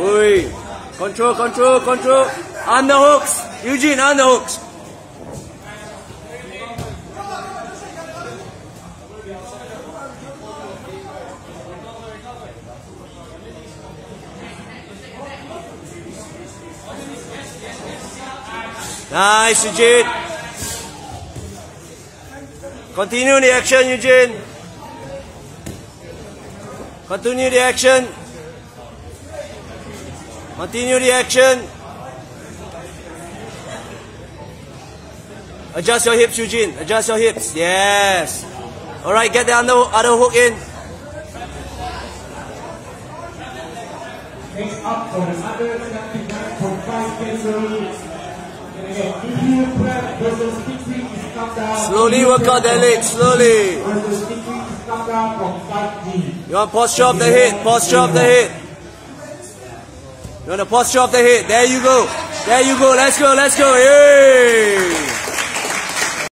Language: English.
Oi. Control, control, control. On the hooks. Eugene, on the hooks. Nice, Eugene. Continue the action, Eugene. Continue the action. Continue the action. Adjust your hips, Eugene. Adjust your hips. Yes. All right, get the other, other hook in. Next up for another 79.5 kg. If you prep versus kick is come down. Slowly work out the legs, slowly. Versus kick is come down from 5G. You want posture of the head, posture of the head. You want the posture of the head. There you go. There you go. Let's go, let's go. Yay!